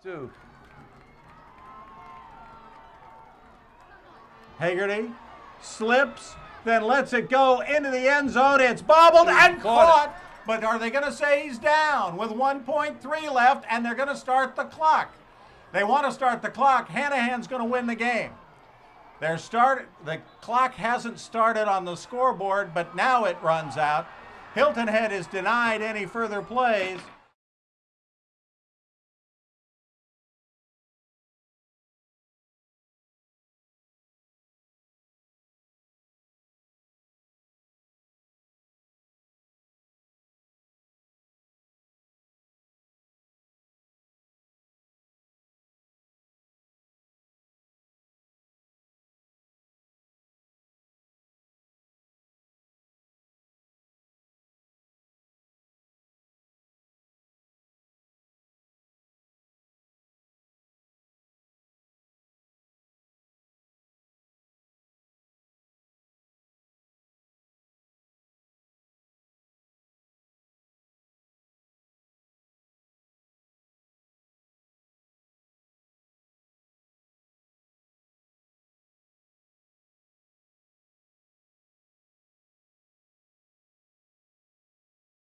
Two. Hagerty slips, then lets it go into the end zone. It's bobbled and caught caught. But are they going to say he's down with 1.3 left and they're going to start the clock? They want to start the clock. Hanahan's going to win the game. They're start the clock hasn't started on the scoreboard, but now it runs out. Hilton Head is denied any further plays.